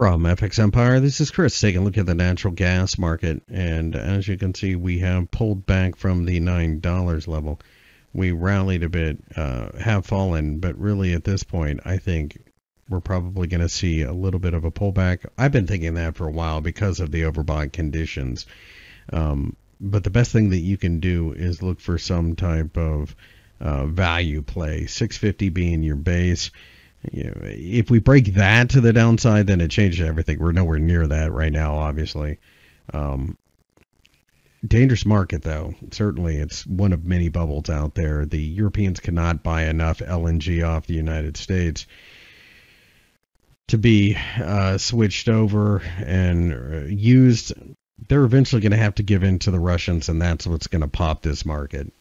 From FX Empire, this is Chris taking a look at the natural gas market. And as you can see, we have pulled back from the $9 level. We rallied a bit, uh, have fallen, but really at this point, I think we're probably going to see a little bit of a pullback. I've been thinking that for a while because of the overbought conditions. Um, but the best thing that you can do is look for some type of uh, value play, 650 being your base you know, if we break that to the downside, then it changes everything. We're nowhere near that right now, obviously. Um, dangerous market, though. Certainly, it's one of many bubbles out there. The Europeans cannot buy enough LNG off the United States to be uh, switched over and uh, used. They're eventually going to have to give in to the Russians, and that's what's going to pop this market.